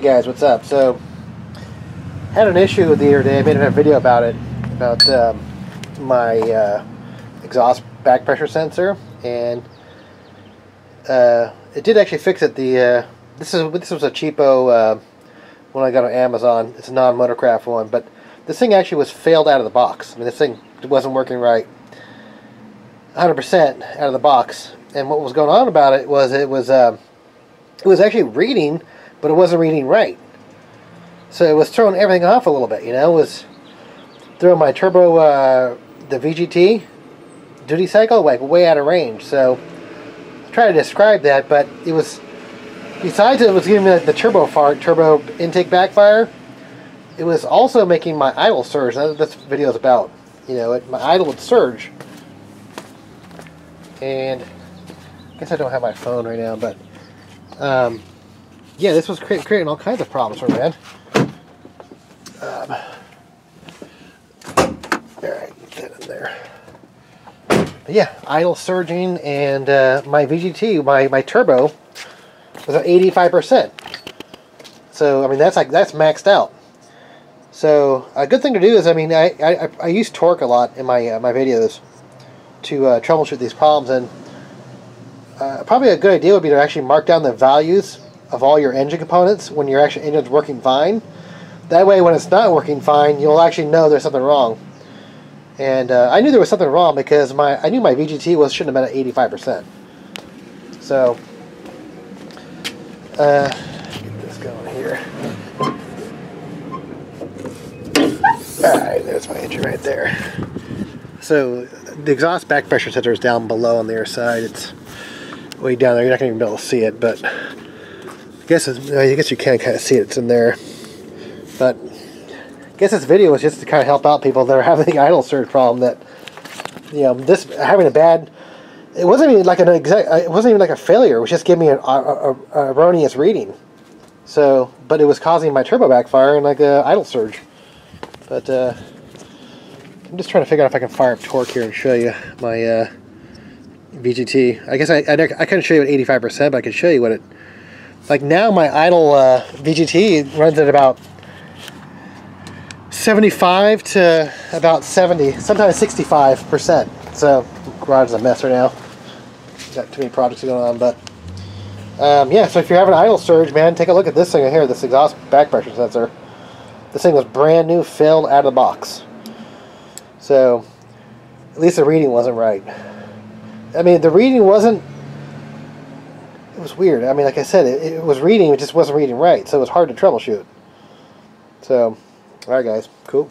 guys, what's up? So, had an issue the other day. I made a video about it, about um, my uh, exhaust back pressure sensor, and uh, it did actually fix it. The uh, this is this was a cheapo uh, one I got on Amazon. It's a non-motorcraft one, but this thing actually was failed out of the box. I mean, this thing wasn't working right, 100% out of the box. And what was going on about it was it was uh, it was actually reading, but it wasn't reading right. So it was throwing everything off a little bit. You know, it was throwing my turbo, uh, the VGT duty cycle, like way out of range. So I try to describe that, but it was besides it was giving me like the turbo fart, turbo intake backfire. It was also making my idle surge. That's what this video is about. You know, it, my idle would surge. And I guess I don't have my phone right now, but um, yeah, this was cre creating all kinds of problems for me, man. Um, get in there. But yeah, idle surging and uh, my VGT, my, my turbo, was at 85%. So, I mean, that's like, that's maxed out. So, a good thing to do is, I mean, I, I, I use torque a lot in my, uh, my videos to uh, troubleshoot these problems, and uh, probably a good idea would be to actually mark down the values of all your engine components when your actual engine's working fine. That way, when it's not working fine, you'll actually know there's something wrong. And uh, I knew there was something wrong because my I knew my VGT was shouldn't have been at 85%. So, uh, get this going here. Alright, there's my engine right there. So, the exhaust back pressure sensor is down below on the other side. It's way down there. You're not going to be able to see it, but I guess I guess you can kind of see it. It's in there. But I guess this video was just to kind of help out people that are having the idle surge problem. That you know, this having a bad. It wasn't even like an exact. It wasn't even like a failure. It was just giving me an a, erroneous reading. So, but it was causing my turbo backfire and like a idle surge. But uh, I'm just trying to figure out if I can fire up torque here and show you my uh, VGT. I guess I, I, I couldn't show you at 85%, but I could show you what it... Like now my idle uh, VGT runs at about 75 to about 70, sometimes 65%. So, garage is a mess right now. Got too many projects going on, but... Um, yeah, so if you're having idle surge, man, take a look at this thing right here, this exhaust back pressure sensor. This thing was brand new, filled out of the box. So, at least the reading wasn't right. I mean, the reading wasn't. It was weird. I mean, like I said, it, it was reading, it just wasn't reading right, so it was hard to troubleshoot. So, alright, guys, cool.